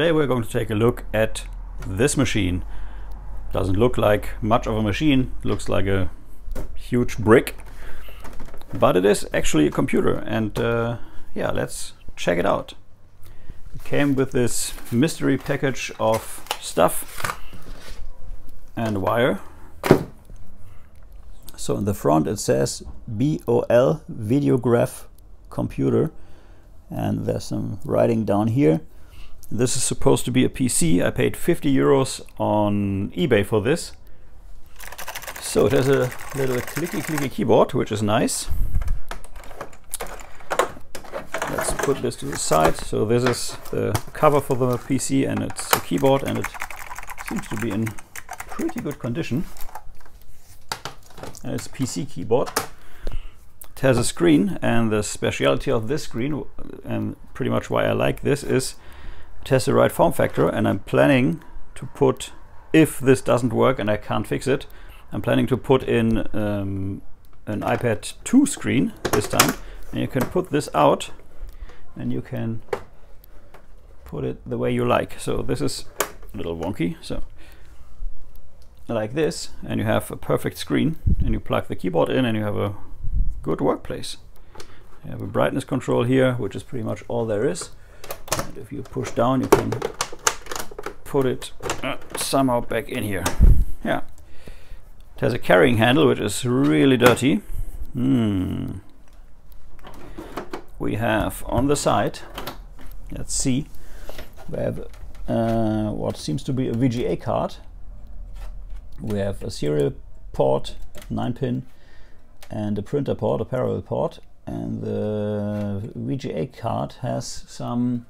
today we're going to take a look at this machine. Doesn't look like much of a machine, looks like a huge brick, but it is actually a computer and uh, yeah, let's check it out. It came with this mystery package of stuff and wire. So in the front it says BOL Videograph Computer and there's some writing down here. This is supposed to be a PC. I paid 50 euros on eBay for this. So it has a little clicky clicky keyboard, which is nice. Let's put this to the side. So this is the cover for the PC and it's a keyboard and it seems to be in pretty good condition. And it's a PC keyboard. It has a screen and the speciality of this screen and pretty much why I like this is has the right form factor and I'm planning to put if this doesn't work and I can't fix it I'm planning to put in um, an iPad 2 screen this time and you can put this out and you can put it the way you like so this is a little wonky so like this and you have a perfect screen and you plug the keyboard in and you have a good workplace. You have a brightness control here, which is pretty much all there is. And if you push down, you can put it uh, somehow back in here. Yeah. It has a carrying handle, which is really dirty. Hmm. We have on the side, let's see, we have uh, what seems to be a VGA card. We have a serial port, 9 pin, and a printer port, a parallel port, and the VGA card has some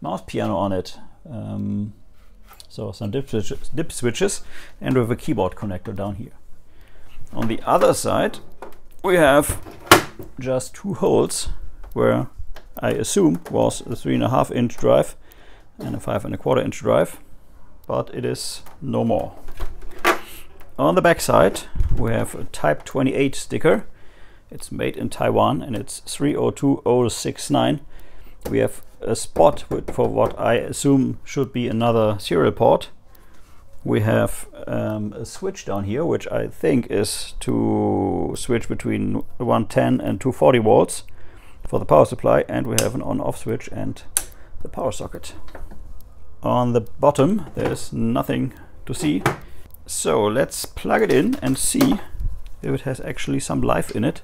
mouse piano on it. Um, so some dip switches, dip switches and with a keyboard connector down here. On the other side we have just two holes where I assume was a three and a half inch drive and a five and a quarter inch drive but it is no more. On the back side, we have a Type 28 sticker. It's made in Taiwan and it's 302069. We have a spot for what I assume should be another serial port. We have um, a switch down here, which I think is to switch between 110 and 240 volts for the power supply. And we have an on-off switch and the power socket. On the bottom, there's nothing to see. So let's plug it in and see if it has actually some life in it.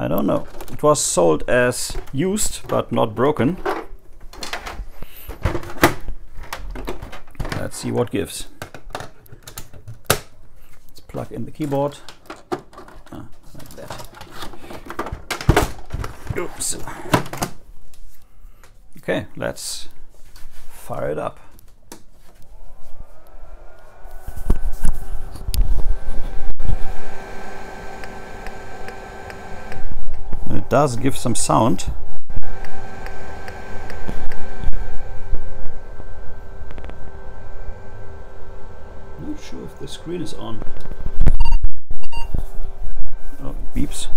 I don't know. It was sold as used but not broken. Let's see what gives. Let's plug in the keyboard. Ah, like that. Oops. Okay, let's fire it up. Does give some sound. Not sure if the screen is on. Oh, it beeps.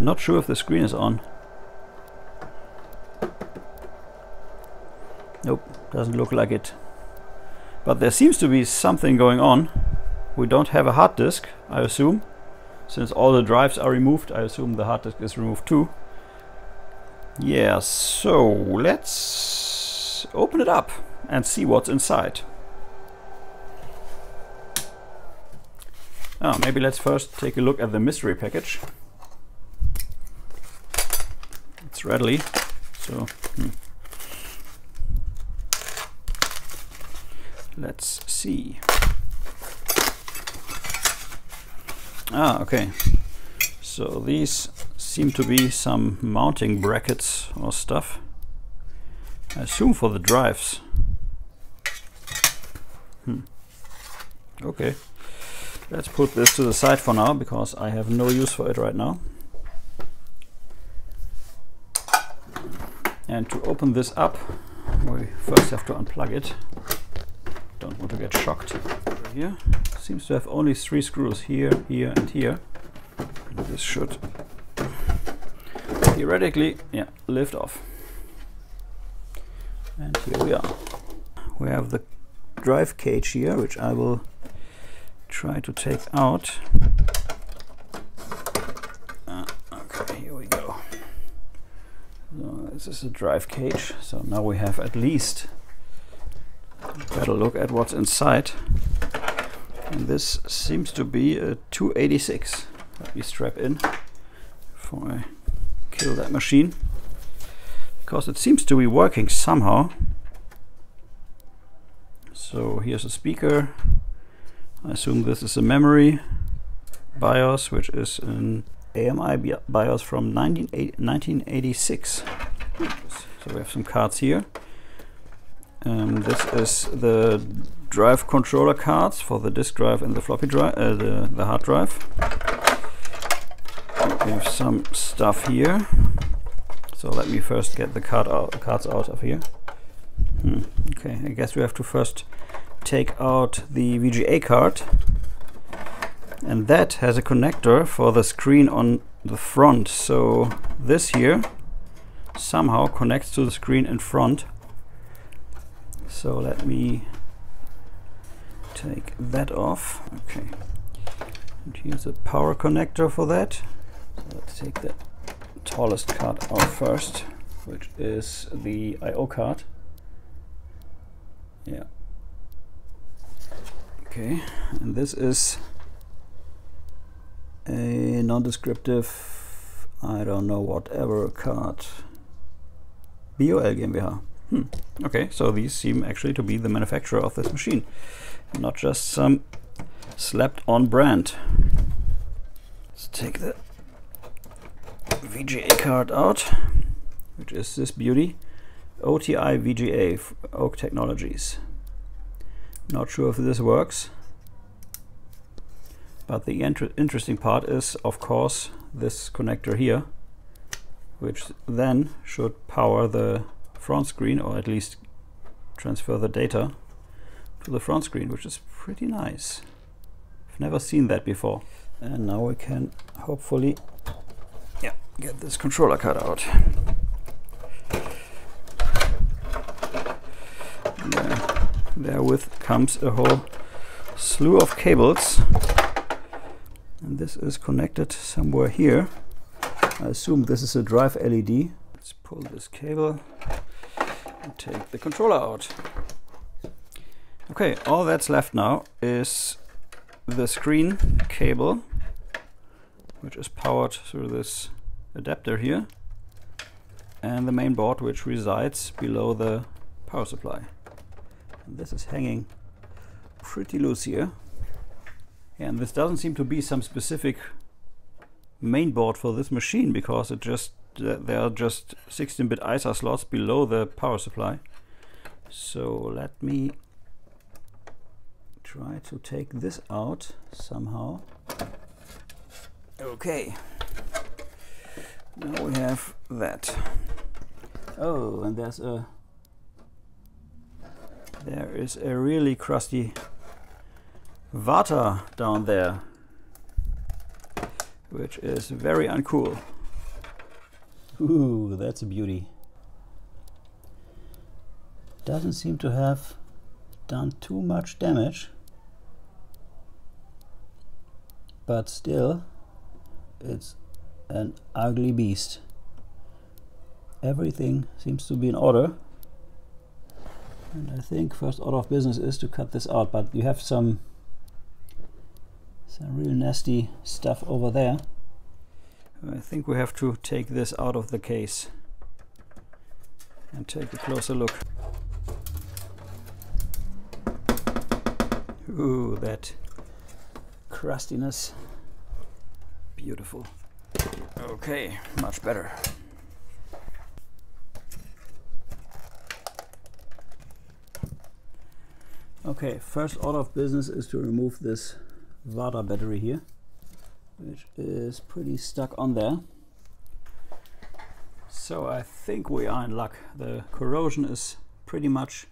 Not sure if the screen is on. Nope, doesn't look like it. But there seems to be something going on. We don't have a hard disk, I assume. Since all the drives are removed, I assume the hard disk is removed too. Yeah, so let's open it up and see what's inside. Oh, maybe let's first take a look at the mystery package. It's readily, so hmm. let's see. Ah, okay. So these seem to be some mounting brackets or stuff. I assume for the drives. Hmm. Okay. Let's put this to the side for now because I have no use for it right now. And to open this up, we first have to unplug it. Don't want to get shocked Over here. Seems to have only three screws here, here, and here. This should theoretically, yeah, lift off. And here we are. We have the drive cage here, which I will try to take out. Uh, okay, here we go. So this is a drive cage. So now we have at least a better look at what's inside. And this seems to be a 286. Let me strap in before I kill that machine. Because it seems to be working somehow. So here's a speaker. I assume this is a memory BIOS, which is an AMI BIOS from 1986. So we have some cards here. Um, this is the drive controller cards for the disk drive and the floppy drive, uh, the, the hard drive. We have some stuff here. So let me first get the card out, cards out of here. Hmm. Okay, I guess we have to first take out the VGA card and that has a connector for the screen on the front so this here somehow connects to the screen in front so let me take that off. Okay. And here's a power connector for that. So let's take the tallest card out first which is the IO card. Yeah. Okay, and this is a non-descriptive, I don't know, whatever card. BOL GmbH. Hmm. Okay, so these seem actually to be the manufacturer of this machine, not just some slapped on brand. Let's take the VGA card out, which is this beauty. OTI VGA, Oak Technologies. Not sure if this works. But the inter interesting part is, of course, this connector here, which then should power the front screen, or at least transfer the data to the front screen, which is pretty nice. I've never seen that before. And now we can hopefully yeah, get this controller cut out. There, therewith comes a whole slew of cables. And this is connected somewhere here. I assume this is a drive LED. Let's pull this cable take the controller out. Okay, all that's left now is the screen cable, which is powered through this adapter here, and the main board, which resides below the power supply. And this is hanging pretty loose here. And this doesn't seem to be some specific main board for this machine because it just there are just 16-bit ISA slots below the power supply. So let me try to take this out somehow. Okay. Now we have that. Oh, and there's a there is a really crusty Varta down there, which is very uncool. Ooh, that's a beauty. Doesn't seem to have done too much damage, but still, it's an ugly beast. Everything seems to be in order. And I think first order of business is to cut this out, but you have some some real nasty stuff over there. I think we have to take this out of the case and take a closer look. Ooh, that crustiness. Beautiful. Okay, much better. Okay, first order of business is to remove this Varta battery here, which is pretty stuck on there. So I think we are in luck. The corrosion is pretty much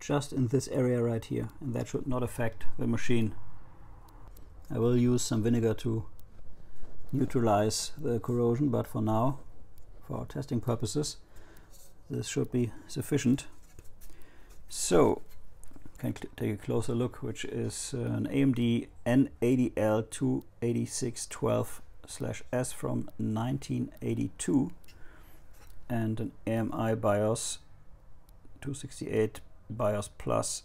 just in this area right here, and that should not affect the machine. I will use some vinegar to neutralize the corrosion, but for now, for testing purposes, this should be sufficient. So, can take a closer look, which is uh, an AMD N80L28612/S from 1982 and an AMI BIOS 268 BIOS Plus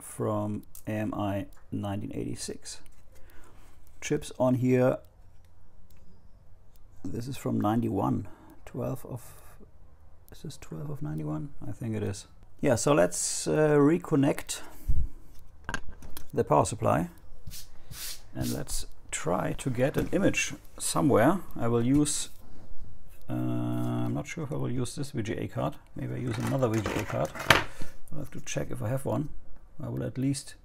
from AMI 1986. Chips on here, this is from 91, 12 of, is this 12 of 91? I think it is. Yeah, so let's uh, reconnect the power supply and let's try to get an image somewhere. I will use, uh, I'm not sure if I will use this VGA card. Maybe I use another VGA card. I'll have to check if I have one. I will at least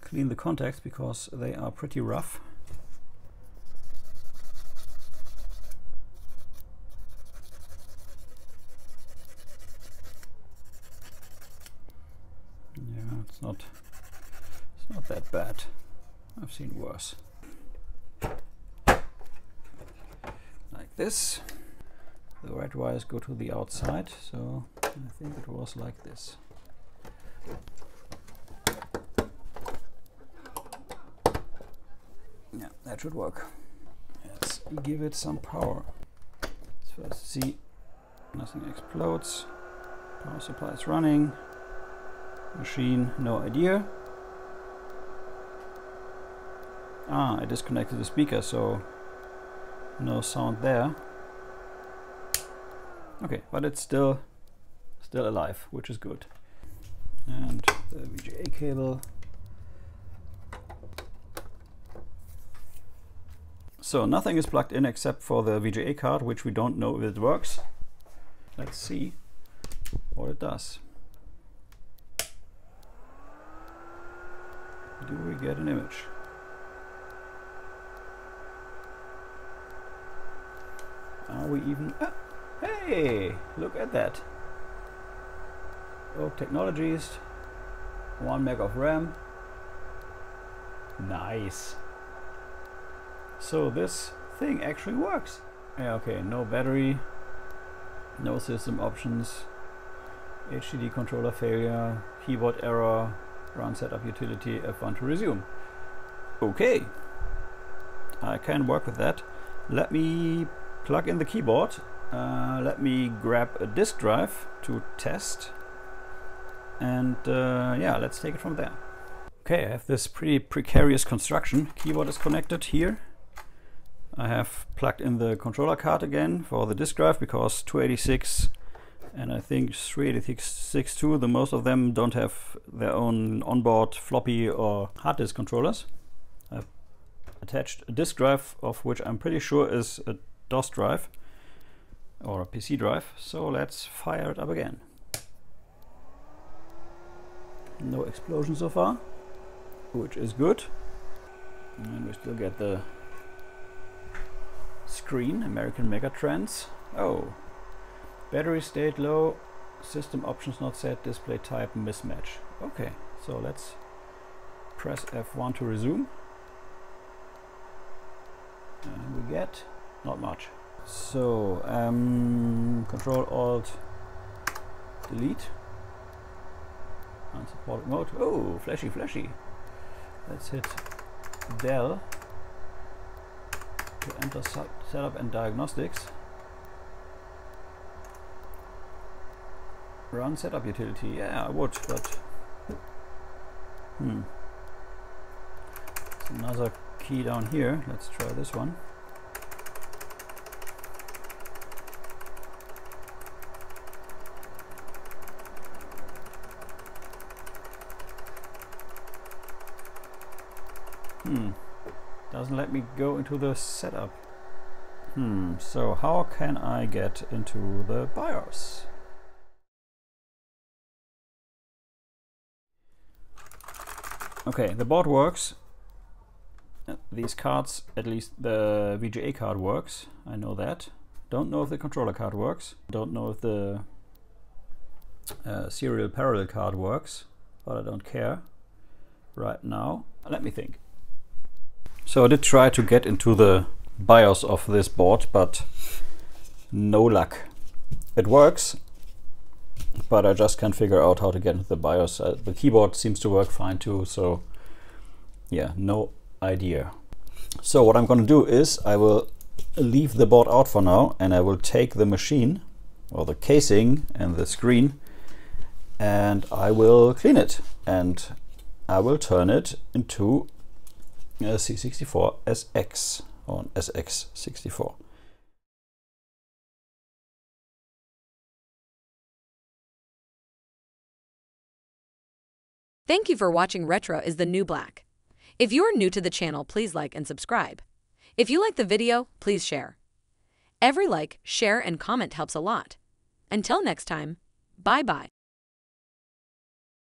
clean the contacts because they are pretty rough. Yeah, it's not it's not that bad. I've seen worse. Like this. The red wires go to the outside, so I think it was like this. Yeah, that should work. Let's give it some power. Let's first see nothing explodes. Power supply is running. Machine, no idea. Ah, I disconnected the speaker, so no sound there. Okay, but it's still still alive, which is good. And the VGA cable. So nothing is plugged in except for the VGA card, which we don't know if it works. Let's see what it does. Do we get an image? Are we even... Ah, hey! Look at that. Oak Technologies. 1 meg of RAM. Nice. So this thing actually works. Yeah, okay, no battery, no system options, HDD controller failure, keyboard error, run setup utility F1 to resume. Okay, I can work with that. Let me plug in the keyboard. Uh, let me grab a disk drive to test. And uh, yeah, let's take it from there. Okay, I have this pretty precarious construction. Keyboard is connected here. I have plugged in the controller card again for the disk drive because 286 and I think 386 too, the most of them don't have their own onboard floppy or hard disk controllers. I've attached a disk drive of which I'm pretty sure is a DOS drive or a PC drive. So let's fire it up again. No explosion so far, which is good. And we still get the screen, American Megatrends. Oh, battery state low, system options not set, display type mismatch. Okay, so let's press F1 to resume. And we get not much. So, um, Control Alt Delete. Unsupported mode. Oh, flashy, flashy. Let's hit Del to enter setup and diagnostics. Run setup utility. Yeah, I would, but hmm. There's another key down here. Let's try this one. Hmm. Doesn't let me go into the setup. Hmm, so how can I get into the BIOS? Okay, the board works. These cards, at least the VGA card works. I know that. Don't know if the controller card works. Don't know if the uh, serial parallel card works, but I don't care right now. Let me think. So I did try to get into the BIOS of this board, but no luck. It works, but I just can't figure out how to get into the BIOS. Uh, the keyboard seems to work fine too, so yeah, no idea. So what I'm going to do is I will leave the board out for now and I will take the machine or the casing and the screen and I will clean it and I will turn it into a C64 SX on SX64. Thank you for watching Retro is the New Black. If you are new to the channel, please like and subscribe. If you like the video, please share. Every like, share, and comment helps a lot. Until next time, bye bye.